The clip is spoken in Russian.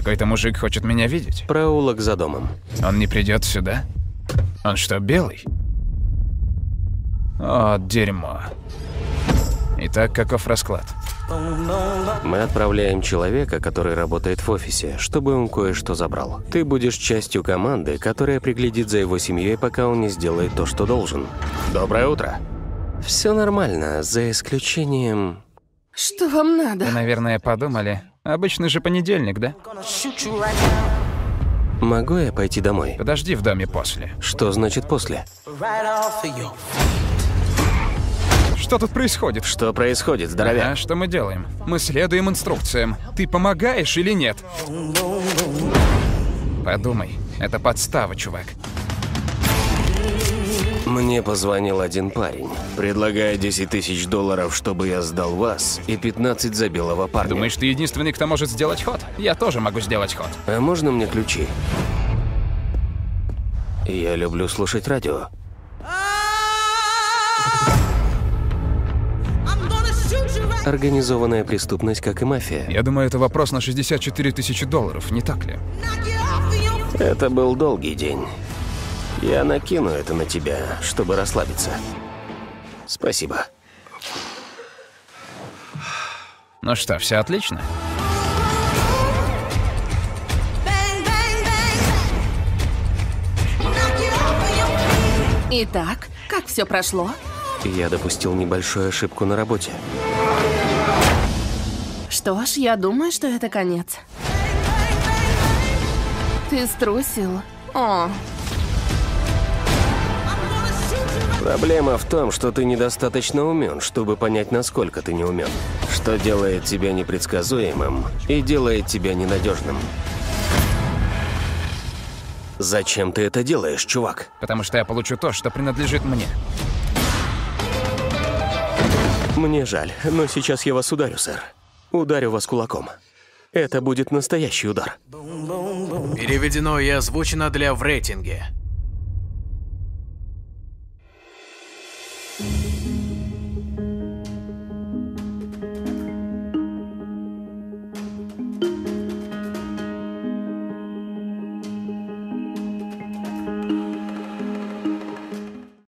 Какой-то мужик хочет меня видеть. Проулок за домом. Он не придет сюда? Он что, белый? О, дерьмо. Итак, каков расклад? Мы отправляем человека, который работает в офисе, чтобы он кое-что забрал. Ты будешь частью команды, которая приглядит за его семьей, пока он не сделает то, что должен. Доброе утро. Все нормально, за исключением... Что вам надо? Вы, наверное, подумали. Обычный же понедельник, да? Могу я пойти домой? Подожди в доме после. Что значит после? Что тут происходит? Что происходит, здоровяк? А что мы делаем? Мы следуем инструкциям. Ты помогаешь или нет? Подумай. Это подстава, чувак. Мне позвонил один парень, предлагая 10 тысяч долларов, чтобы я сдал вас, и 15 за белого парня. Думаешь, ты единственный, кто может сделать ход? Я тоже могу сделать ход. А можно мне ключи? Я люблю слушать радио. Организованная преступность, как и мафия. Я думаю, это вопрос на 64 тысячи долларов, не так ли? Это был долгий день. Я накину это на тебя, чтобы расслабиться. Спасибо. Ну что, все отлично? Итак, как все прошло? Я допустил небольшую ошибку на работе. Что ж, я думаю, что это конец. Ты струсил. О, Проблема в том, что ты недостаточно умен, чтобы понять, насколько ты не умен. Что делает тебя непредсказуемым и делает тебя ненадежным. Зачем ты это делаешь, чувак? Потому что я получу то, что принадлежит мне. Мне жаль, но сейчас я вас ударю, сэр. Ударю вас кулаком. Это будет настоящий удар. Переведено и озвучено для в рейтинге.